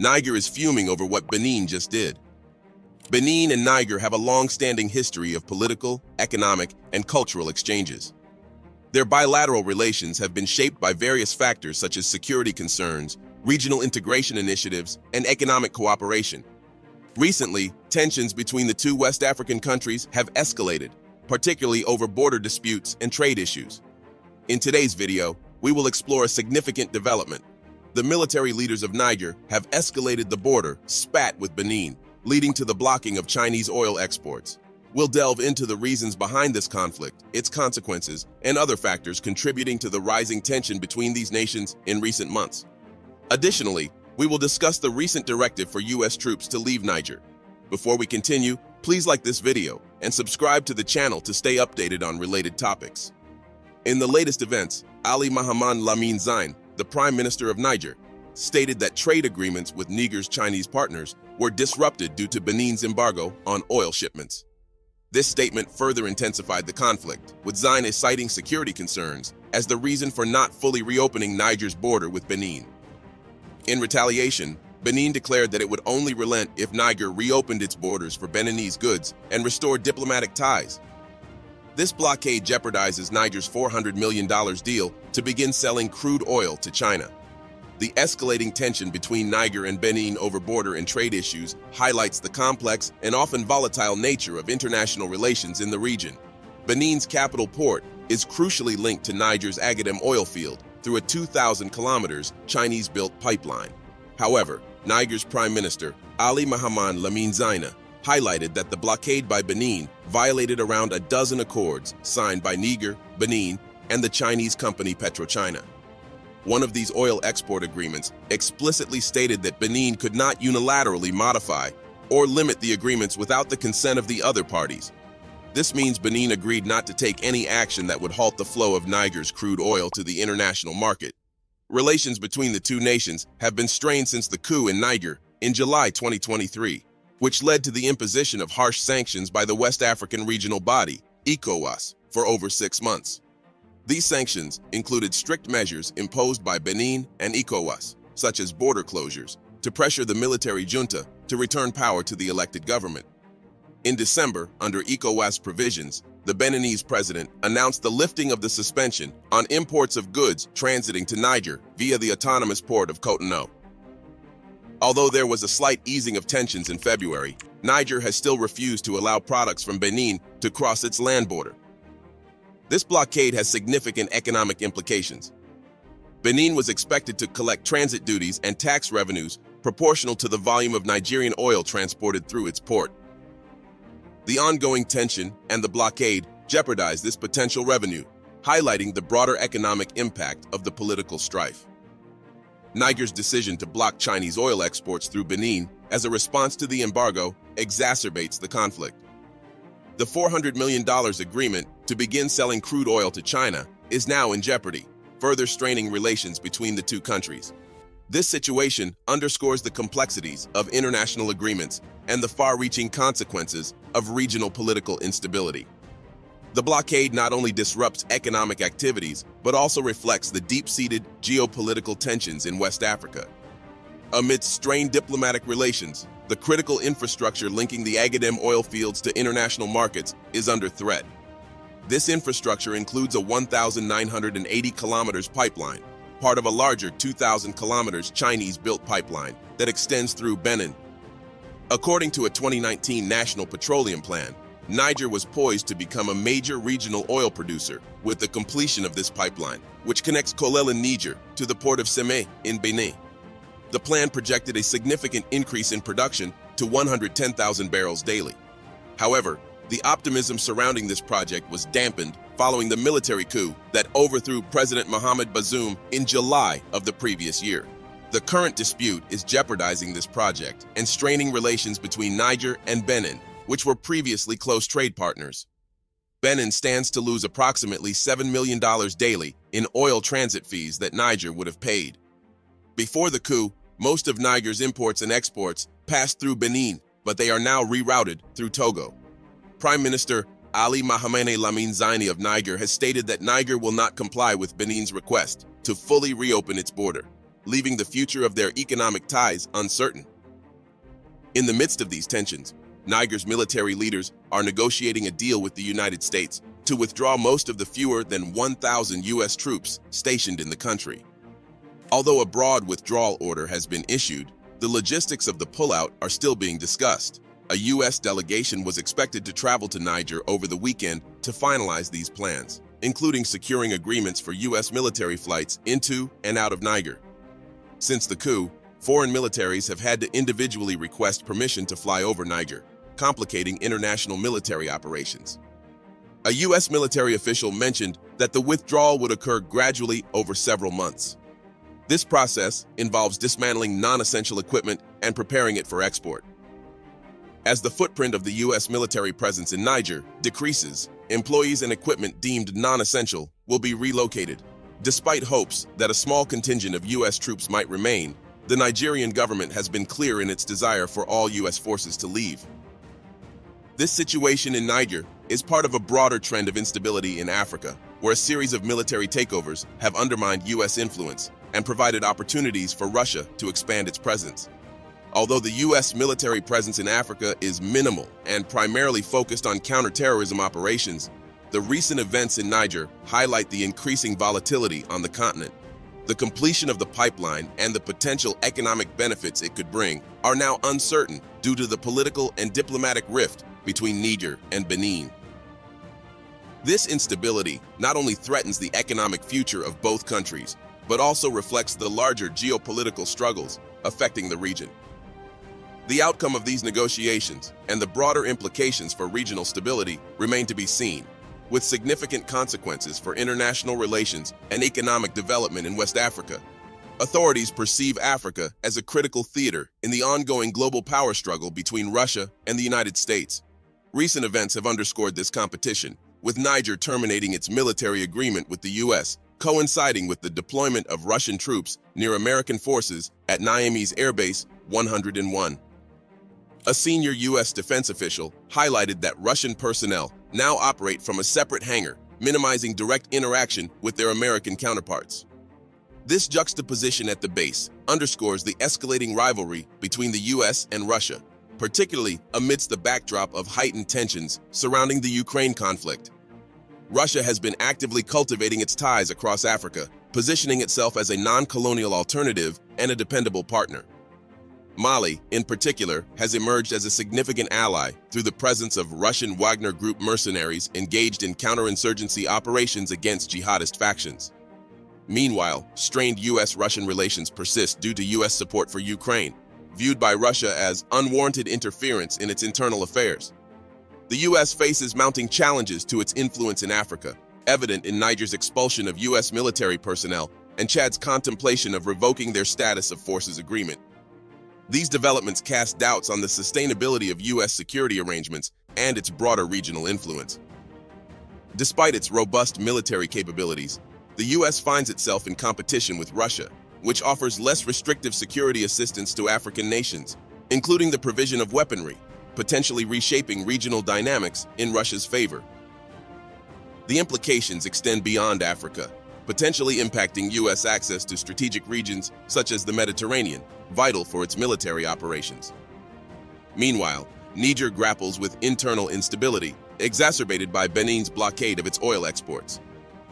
Niger is fuming over what Benin just did. Benin and Niger have a long-standing history of political, economic, and cultural exchanges. Their bilateral relations have been shaped by various factors such as security concerns, regional integration initiatives, and economic cooperation. Recently, tensions between the two West African countries have escalated, particularly over border disputes and trade issues. In today's video, we will explore a significant development. The military leaders of Niger have escalated the border spat with Benin, leading to the blocking of Chinese oil exports. We'll delve into the reasons behind this conflict, its consequences, and other factors contributing to the rising tension between these nations in recent months. Additionally, we will discuss the recent directive for U.S. troops to leave Niger. Before we continue, please like this video and subscribe to the channel to stay updated on related topics. In the latest events, Ali Mahaman Lamine Zeine, the Prime Minister of Niger, stated that trade agreements with Niger's Chinese partners were disrupted due to Benin's embargo on oil shipments. This statement further intensified the conflict, with Zeine citing security concerns as the reason for not fully reopening Niger's border with Benin. In retaliation, Benin declared that it would only relent if Niger reopened its borders for Beninese goods and restored diplomatic ties. This blockade jeopardizes Niger's $400 million deal to begin selling crude oil to China. The escalating tension between Niger and Benin over border and trade issues highlights the complex and often volatile nature of international relations in the region. Benin's capital port is crucially linked to Niger's Agadem oil field through a 2,000 kilometers Chinese-built pipeline. However, Niger's Prime Minister, Ali Mahaman Lamine Zaina, highlighted that the blockade by Benin violated around a dozen accords signed by Niger, Benin, and the Chinese company PetroChina. One of these oil export agreements explicitly stated that Benin could not unilaterally modify or limit the agreements without the consent of the other parties. This means Benin agreed not to take any action that would halt the flow of Niger's crude oil to the international market. Relations between the two nations have been strained since the coup in Niger in July 2023 which led to the imposition of harsh sanctions by the West African regional body, ECOWAS, for over six months. These sanctions included strict measures imposed by Benin and ECOWAS, such as border closures, to pressure the military junta to return power to the elected government. In December, under ECOWAS provisions, the Beninese president announced the lifting of the suspension on imports of goods transiting to Niger via the autonomous port of Cotonou. Although there was a slight easing of tensions in February, Niger has still refused to allow products from Benin to cross its land border. This blockade has significant economic implications. Benin was expected to collect transit duties and tax revenues proportional to the volume of Nigerian oil transported through its port. The ongoing tension and the blockade jeopardize this potential revenue, highlighting the broader economic impact of the political strife. Niger's decision to block Chinese oil exports through Benin as a response to the embargo exacerbates the conflict. The $400 million agreement to begin selling crude oil to China is now in jeopardy, further straining relations between the two countries. This situation underscores the complexities of international agreements and the far-reaching consequences of regional political instability. The blockade not only disrupts economic activities, but also reflects the deep-seated geopolitical tensions in West Africa. Amidst strained diplomatic relations, the critical infrastructure linking the Agadem oil fields to international markets is under threat. This infrastructure includes a 1,980 kilometers pipeline, part of a larger 2,000 kilometers Chinese-built pipeline that extends through Benin. According to a 2019 National Petroleum Plan, Niger was poised to become a major regional oil producer with the completion of this pipeline, which connects Koulélé in Niger to the port of Semé in Benin. The plan projected a significant increase in production to 110,000 barrels daily. However, the optimism surrounding this project was dampened following the military coup that overthrew President Mohamed Bazoum in July of the previous year. The current dispute is jeopardizing this project and straining relations between Niger and Benin, which were previously close trade partners. Benin stands to lose approximately $7 million daily in oil transit fees that Niger would have paid. Before the coup, most of Niger's imports and exports passed through Benin, but they are now rerouted through Togo. Prime Minister Ali Mahamane Lamine Zaini of Niger has stated that Niger will not comply with Benin's request to fully reopen its border. leaving the future of their economic ties uncertain. In the midst of these tensions, Niger's military leaders are negotiating a deal with the United States to withdraw most of the fewer than 1,000 U.S. troops stationed in the country. Although a broad withdrawal order has been issued, the logistics of the pullout are still being discussed. A U.S. delegation was expected to travel to Niger over the weekend to finalize these plans, including securing agreements for U.S. military flights into and out of Niger. Since the coup, foreign militaries have had to individually request permission to fly over Niger, complicating international military operations. A U.S. military official mentioned that the withdrawal would occur gradually over several months. This process involves dismantling non-essential equipment and preparing it for export. As the footprint of the U.S. military presence in Niger decreases, employees and equipment deemed non-essential will be relocated. Despite hopes that a small contingent of U.S. troops might remain, the Nigerian government has been clear in its desire for all U.S. forces to leave. This situation in Niger is part of a broader trend of instability in Africa, where a series of military takeovers have undermined U.S. influence and provided opportunities for Russia to expand its presence. Although the U.S. military presence in Africa is minimal and primarily focused on counterterrorism operations, the recent events in Niger highlight the increasing volatility on the continent. The completion of the pipeline and the potential economic benefits it could bring are now uncertain due to the political and diplomatic rift between Niger and Benin. This instability not only threatens the economic future of both countries, but also reflects the larger geopolitical struggles affecting the region. The outcome of these negotiations and the broader implications for regional stability remain to be seen, with significant consequences for international relations and economic development in West Africa. Authorities perceive Africa as a critical theater in the ongoing global power struggle between Russia and the United States. Recent events have underscored this competition, with Niger terminating its military agreement with the U.S., coinciding with the deployment of Russian troops near American forces at Niamey's Air Base 101. A senior U.S. defense official highlighted that Russian personnel now operate from a separate hangar, minimizing direct interaction with their American counterparts. This juxtaposition at the base underscores the escalating rivalry between the U.S. and Russia, particularly amidst the backdrop of heightened tensions surrounding the Ukraine conflict. Russia has been actively cultivating its ties across Africa, positioning itself as a non-colonial alternative and a dependable partner. Mali, in particular, has emerged as a significant ally through the presence of Russian Wagner Group mercenaries engaged in counterinsurgency operations against jihadist factions. Meanwhile, strained U.S.-Russian relations persist due to U.S. support for Ukraine, viewed by Russia as unwarranted interference in its internal affairs. The U.S. faces mounting challenges to its influence in Africa, evident in Niger's expulsion of U.S. military personnel and Chad's contemplation of revoking their status of forces agreement. These developments cast doubts on the sustainability of U.S. security arrangements and its broader regional influence. Despite its robust military capabilities, the U.S. finds itself in competition with Russia, which offers less restrictive security assistance to African nations, including the provision of weaponry, potentially reshaping regional dynamics in Russia's favor. The implications extend beyond Africa, potentially impacting U.S. access to strategic regions such as the Mediterranean, vital for its military operations. Meanwhile, Niger grapples with internal instability, exacerbated by Benin's blockade of its oil exports.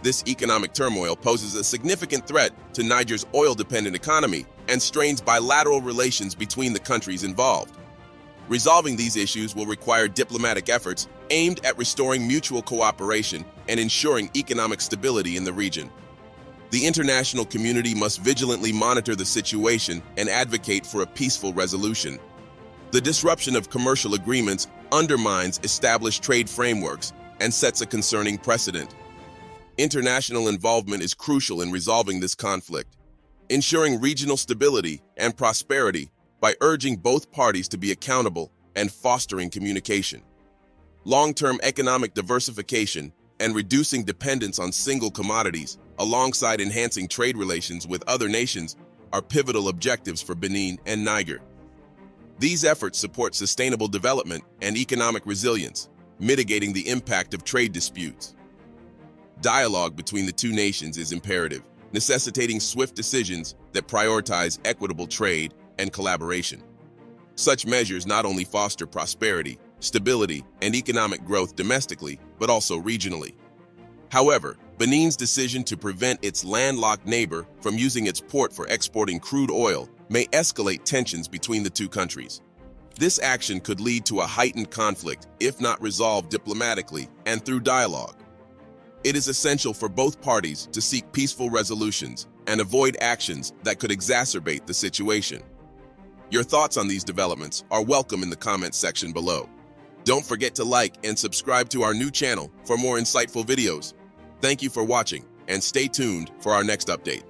This economic turmoil poses a significant threat to Niger's oil-dependent economy and strains bilateral relations between the countries involved. Resolving these issues will require diplomatic efforts aimed at restoring mutual cooperation and ensuring economic stability in the region. The international community must vigilantly monitor the situation and advocate for a peaceful resolution. The disruption of commercial agreements undermines established trade frameworks and sets a concerning precedent. International involvement is crucial in resolving this conflict, ensuring regional stability and prosperity by urging both parties to be accountable and fostering communication. Long-term economic diversification and reducing dependence on single commodities alongside enhancing trade relations with other nations are pivotal objectives for Benin and Niger. These efforts support sustainable development and economic resilience, mitigating the impact of trade disputes. Dialogue between the two nations is imperative, necessitating swift decisions that prioritize equitable trade and collaboration. Such measures not only foster prosperity, stability, and economic growth domestically, but also regionally. However, Benin's decision to prevent its landlocked neighbor from using its port for exporting crude oil may escalate tensions between the two countries. This action could lead to a heightened conflict if not resolved diplomatically and through dialogue. It is essential for both parties to seek peaceful resolutions and avoid actions that could exacerbate the situation. Your thoughts on these developments are welcome in the comments section below. Don't forget to like and subscribe to our new channel for more insightful videos. Thank you for watching and stay tuned for our next update.